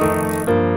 Música